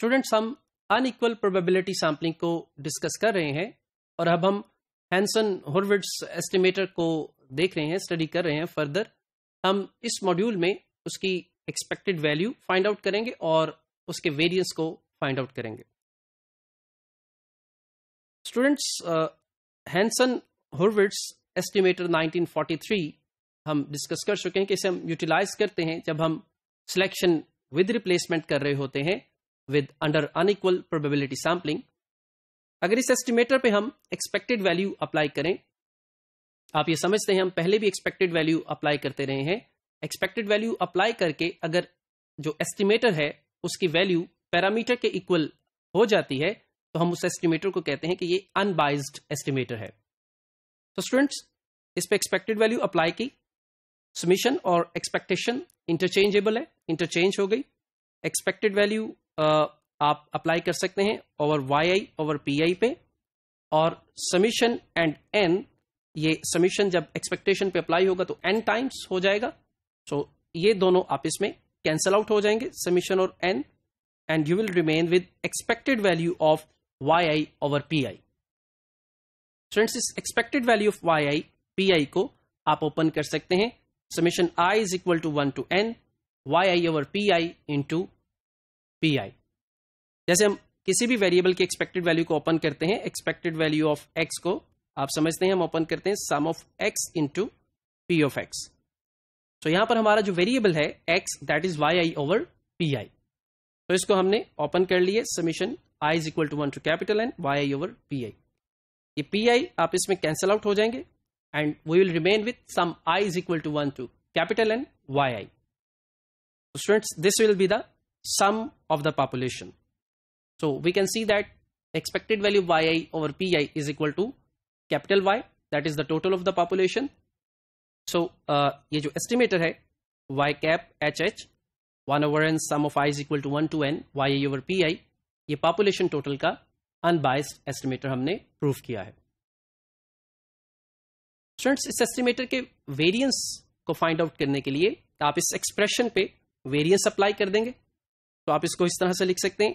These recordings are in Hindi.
स्टूडेंट्स, हम अनइक्वल प्रोबेबिलिटी सैम्पलिंग को डिस्कस कर रहे हैं और अब हम हैंसन हॉर्विड्स एस्टिमेटर को देख रहे हैं स्टडी कर रहे हैं फर्दर हम इस मॉड्यूल में उसकी एक्सपेक्टेड वैल्यू फाइंड आउट करेंगे और उसके वेरियंस को फाइंड आउट करेंगे। स्टूडेंट्स हैंसन हॉर्विड्स एस्टिमेटर 1943 हम डिस्कस कर चुके हैं कि इसे हम यूटिलाइज करते हैं जब हम सिलेक्शन विद रिप्लेसमेंट कर रहे होते हैं। With under unequal probability sampling अगर इस एस्टिमेटर पे हम एक्सपेक्टेड वैल्यू अप्लाई करें, आप ये समझते हैं हम पहले भी एक्सपेक्टेड वैल्यू अप्लाई करते रहे हैं एक्सपेक्टेड वैल्यू अप्लाई करके अगर जो एस्टिमेटर है, उसकी वैल्यू पैरामीटर के इक्वल हो जाती है तो हम उस एस्टिमेटर को कहते हैं कि ये अनबाइज्ड एस्टिमेटर है। तो स्टूडेंट्स इस पे एक्सपेक्टेड वैल्यू अप्लाई की। समीशन और एक्सपेक्टेशन इंटरचेंजेबल है इंटरचेंज हो गई। एक्सपेक्टेड वैल्यू आप अप्लाई कर सकते हैं over Y I over P I पे। और समीशन एंड एन ये समीशन जब एक्सपेक्टेशन पे अप्लाई होगा तो एन टाइम्स हो जाएगा। सो so, ये दोनों आप इसमें कैंसल आउट हो जाएँगे समीशन और N and you will remain with expected value of Y I over P I students इस expected value of Y I P I को आप ओपन कर सकते हैं। Summation I is equal to one to N Y I over P I into P I जैसे हम किसी भी वेरिएबल की एक्सपेक्टेड वैल्यू को ओपन करते हैं एक्सपेक्टेड वैल्यू ऑफ़ एक्स को आप समझते हैं, हम ओपन करते हैं sum of X into P of X तो यहाँ पर हमारा जो वेरिएबल है X that is Y I over P I तो इसको हमने ओपन कर लिए summation I is equal to one to capital N Y I over P I ये पी आई आप इसमें कैंसिल आउट हो जाएँगे and we will remain with sum I is equal to one to capital N Y I students this will be the sum of the population. So we can see that expected value yi over pi is equal to capital Y that is the total of the population. So uh, ये जो estimator है y cap h h 1 over n sum of i is equal to 1 to n yi over pi ये population total का unbiased estimator हमने prove किया है स्टूडेंट्स इस एस्टिमेटर के वेरिएंस को फाइंड आउट करने के लिए आप इस एक्सप्रेशन पे वेरिएंस अप्लाई कर देंगे तो आप इसको इस तरह से लिख सकते हैं।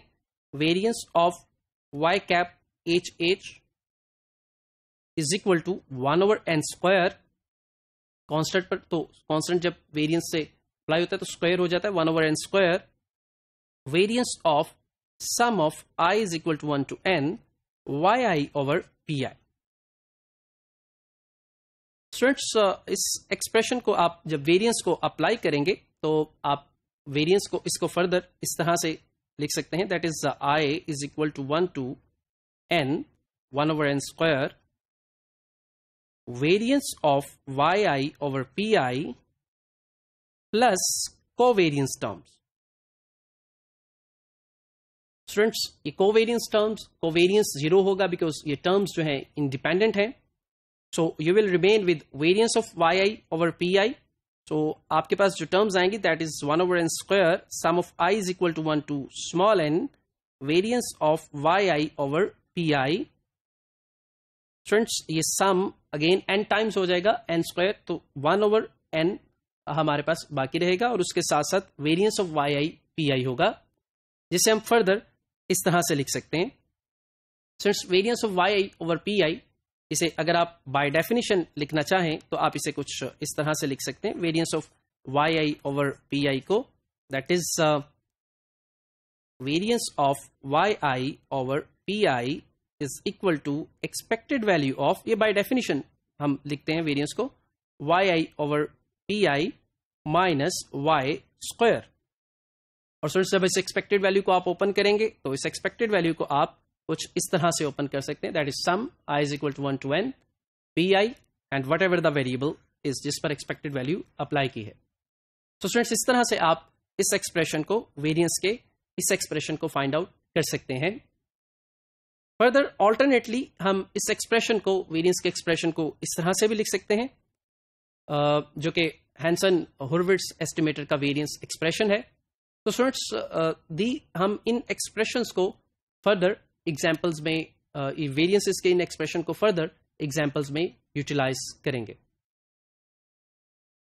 Variance of Y cap H H is equal to one over N square constant पर तो कॉन्स्टेंट जब वेरियंस से अप्लाई होता है तो स्क्वायर हो जाता है one over N square variance of sum of I is equal to one to N Y I over P I students इस एक्सप्रेशन को आप, जब वेरियंस को अप्लाई करेंगे तो आप वेरियंस को इसको फर्दर इस तरह से लिख सकते हैं. That is I is equal to one to N one over N square variance of Y I over P I plus covariance terms students ये कोवेरियंस टर्म्स कोवेरियंस ज़ीरो होगा बिकॉज़ ये टर्म्स जो है इंडिपेंडेंट है. So you will remain with variance of Y I over P I तो आपके पास जो टर्म्स आएँगी that is one over N square sum of I is equal to one to small N variance of Y I over P I friends ये सम अगेन एन टाइम्स हो जाएगा एन स्क्वायर तो वन ओवर एन हमारे पास बाकी रहेगा और उसके साथ साथ variance of Y I P I होगा। जिसे हम फर्दर इस तरह से लिख सकते हैं। Since variance of Y I over P I इसे अगर आप बाय डेफिनेशन लिखना चाहें तो आप इसे कुछ इस तरह से लिख सकते हैं variance of Y I over P I को that is variance of Y I over P I is equal to expected value of ये बाय डेफिनेशन हम लिखते हैं वेरियंस को Y I over P I minus Y square और सर जब इस एक्सपेक्टेड वैल्यू को आप ओपन करेंगे तो इस एक्सपेक्टेड वैल्यू को आप कुछ इस तरह से ओपन कर सकते हैं। That is sum I is equal to one to N P I and whatever the variable is जिस पर एक्सपेक्टेड वैल्यू अप्लाई की है। तो स्टूडेंट्स इस तरह से आप इस एक्सप्रेशन को वेरियंस के इस एक्सप्रेशन को फाइंड आउट कर सकते हैं। फर्दर ऑल्टरनेटली हम इस एक्सप्रेशन को वेरियंस के एक्सप्रेशन को इस तरह से भी लिख सकते हैं जो कि हैंसन हुरविट्स एस्टिमेटर का वेरियंस एक्सप्रेशन है। तो स्टूडेंट्स दी हम इन एक्सप्रेशंस को फर्दर एग्जाम्पल्स में वेरियंसिस के इन एक्सप्रेशन को फर्दर एग्जाम्पल्स में यूटिलाइज करेंगे।